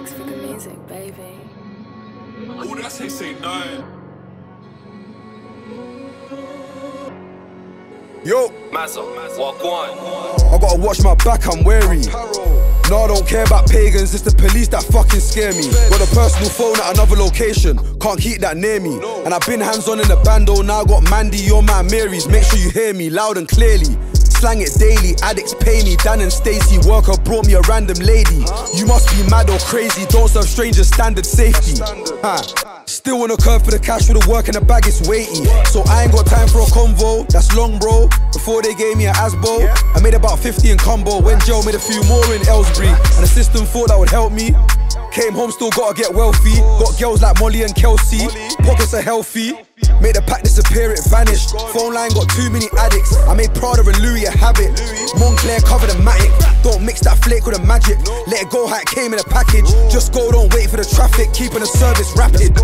Six figure music, baby. All that say say nine. Yo, Mazzo, walk one. I gotta watch my back, I'm wary. No, I don't care about pagans, it's the police that fucking scare me. Got a personal phone at another location, can't keep that near me. And I've been hands on in the bando, oh, now I got Mandy, your man Mary's. Make sure you hear me loud and clearly. Slang it daily, addicts pay me. Dan and Stacy, worker brought me a random lady. You must be mad or crazy, don't serve strangers standard safety. Huh. Still on the curve for the cash with the work and the bag, it's weighty. So I ain't got time for a convo, that's long, bro. Before they gave me an ASBO, I made about 50 in combo. Went jail, made a few more in Aylesbury. And the system thought that would help me. Came home, still gotta get wealthy. Got girls like Molly and Kelsey. Pockets are healthy. Made the pack disappear, it vanished. Phone line got too many addicts. I made Prada and Louis a habit. Moncler covered a matic. Don't mix that flake with the magic. Let it go how it came in a package. Just go, don't wait for the traffic. Keeping the service rapid.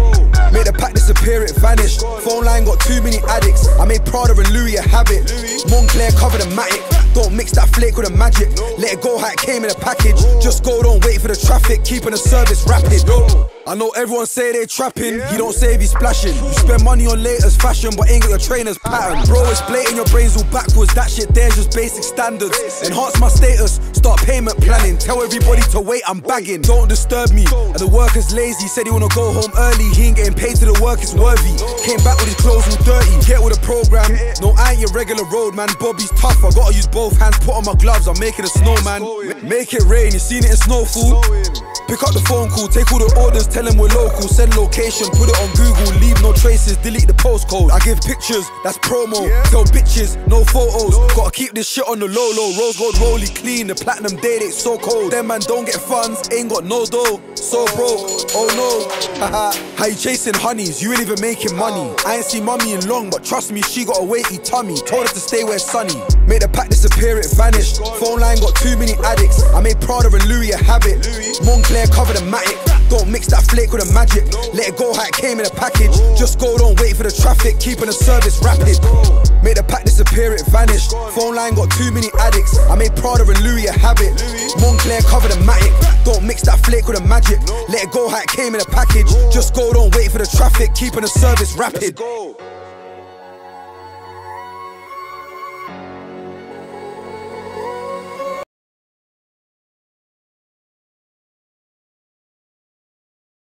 Made the pack disappear, it vanished. Phone line got too many addicts. I made Prada and Louis a habit. Moncler covered a matic. Don't mix that flake with the magic. Let it go how it came in a package. Just go, don't wait for the traffic. Keeping the service rapid. I know everyone say they trapping. He don't say if he's splashing. You spend money on latest fashion, but ain't got your trainer's pattern. Bro, it's blatant, your brains all backwards. That shit there's just basic standards. Enhance my status, start payment planning. Tell everybody to wait, I'm bagging. Don't disturb me. And the worker's lazy, said he wanna go home early. He ain't getting paid to the work is worthy. Came back with his clothes all dirty. Get with the program. No, I ain't your regular road man. Bobby's tough. I gotta use both hands. Put on my gloves. I'm making a snowman. Make it rain. You seen it in snowfall. Pick up the phone call, take all the orders, tell them we're local, send location, put it on Google, leave no traces, delete the postcode. I give pictures, that's promo. Tell bitches, no photos. Gotta keep this shit on the low low. Rose gold rolly clean, the platinum date ain't so cold. Them man don't get funds, ain't got no dough. So broke, oh no. Haha, how you chasing honeys? You ain't even making money. I ain't seen mommy in long, but trust me, she got a weighty tummy. Told her to stay where sunny. Made the pack disappear, it vanished. Phone line got too many addicts. I made Prada and Louis a habit. Moncler covered a matic. Don't mix that flake with the magic. Let it go how it came in a package. Just go, don't wait for the traffic. Keeping the service rapid. Made the pack disappear, it vanished. Phone line got too many addicts. I made Prada and Louis a habit. Moncler covered the matic. Don't mix that flake with the magic. Let it go how it came in a package. Just go, don't wait for the traffic. Keeping the service rapid.